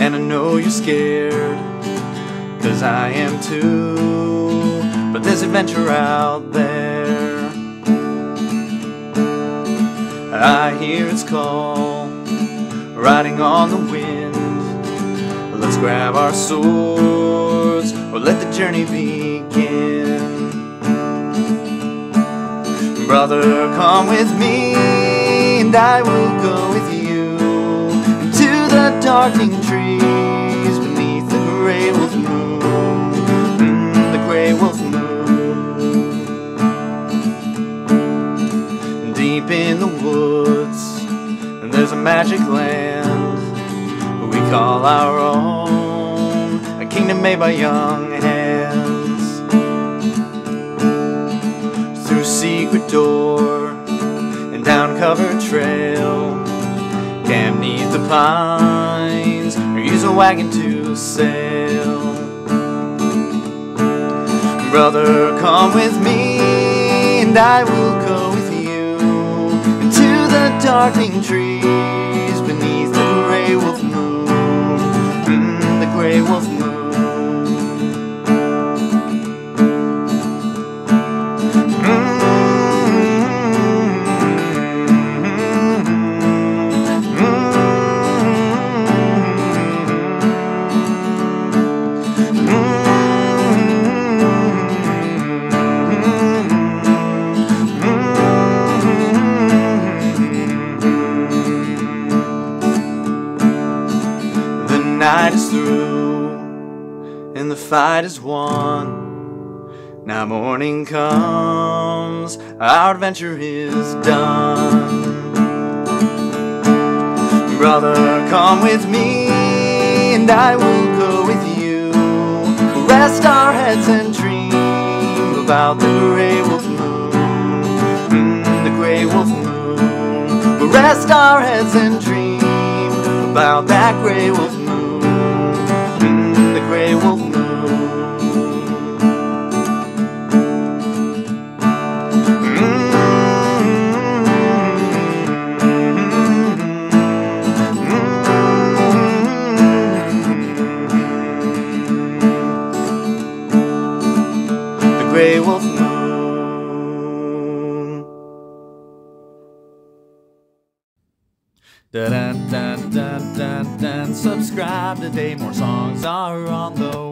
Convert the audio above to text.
And I know you're scared, cause I am too. But there's adventure out there. I hear its call, riding on the wind. Let's grab our swords, or let the journey begin. Brother, come with me, and I will go with you darkening trees beneath the gray wolf moon. Mm, the gray wolf moon. Deep in the woods, there's a magic land we call our own, a kingdom made by young hands through secret door and down covered trail. Camp neath the or use a wagon to sail. Brother, come with me, and I will go with you into the darkening trees beneath the gray wolf moon. Mm, the gray wolf moon. Is through and the fight is won. Now morning comes, our adventure is done. Brother, come with me, and I will go with you. Rest our heads and dream about the gray wolf moon. Mm, the gray wolf moon. Rest our heads and dream about that gray wolf Grey Wolf Moon. Dun, dun, dun, dun, dun. Subscribe today, more songs are on the